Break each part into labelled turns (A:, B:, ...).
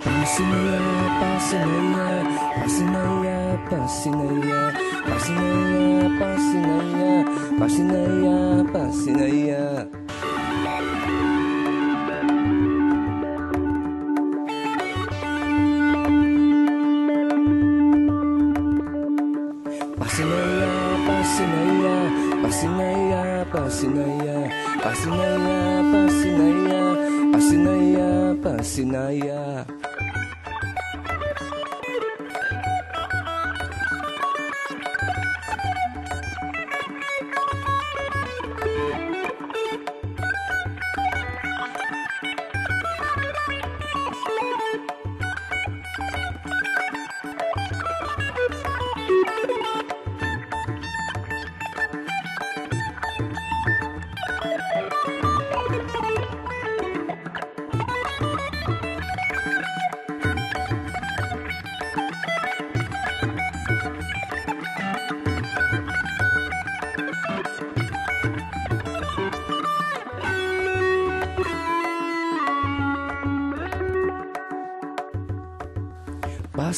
A: Passing the passing the passing passing. Pasinaya, pasinaya, pasinaya, pasinaya, pasinaya, pasinaya, pasinaya, pasinaya.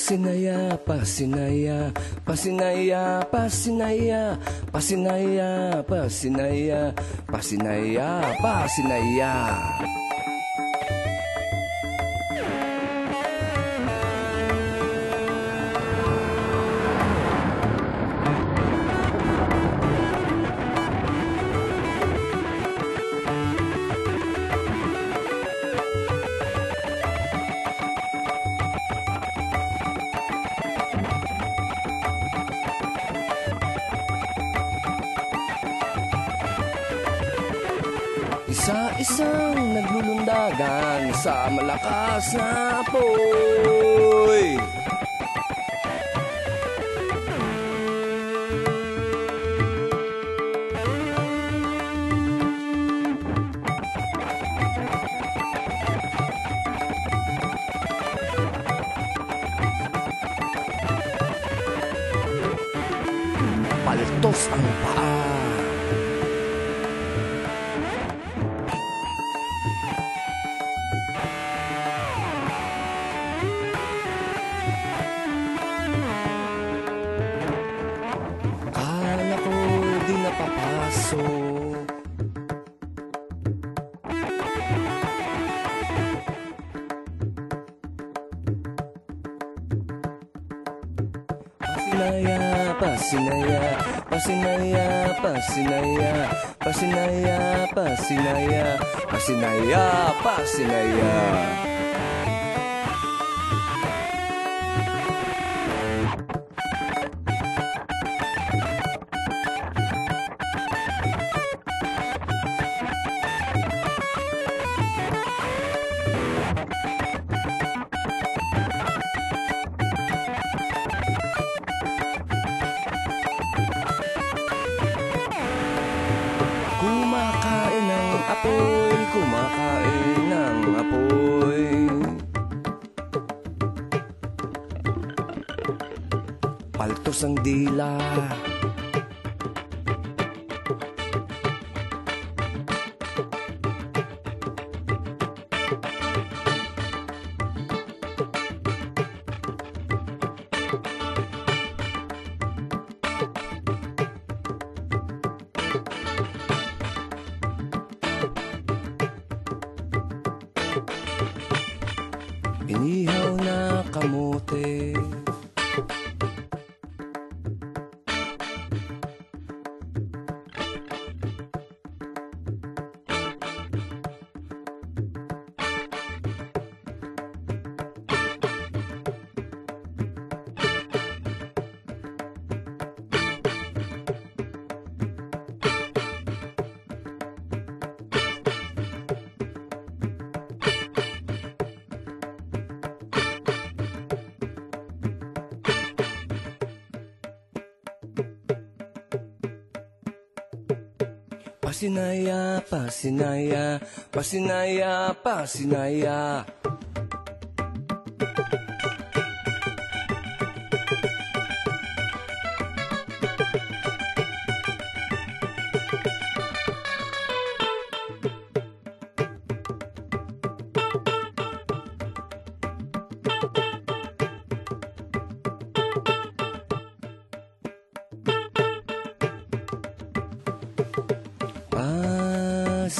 A: Pasinaya, pasinaya, pasinaya, pasinaya, pasinaya, pasinaya, pasinaya, pasinaya. Isa-isang naglulundagan sa malakas na apoy. Paltos ang paa Pasinaya, pasinaya, pasinaya, pasinaya, pasinaya, pasinaya, pasinaya, pasinaya. Apoy. Paltos ang dila. day. Pasinaya, pasinaya, pasinaya, pasinaya.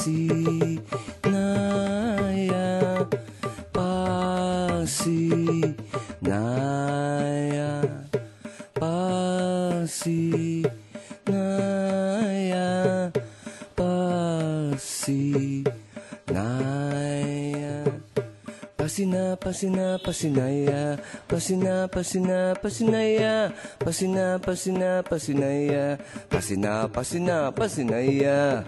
A: Pasinaya, pasinaya, pasinaya, pasinaya. Pasina, pasina, pasinaya, pasina, pasina, pasinaya, pasina, pasina, pasinaya, pasina, pasina, pasinaya.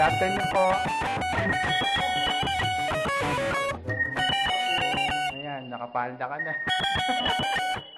B: good afternoon po. Ayan, nakapalda ka na.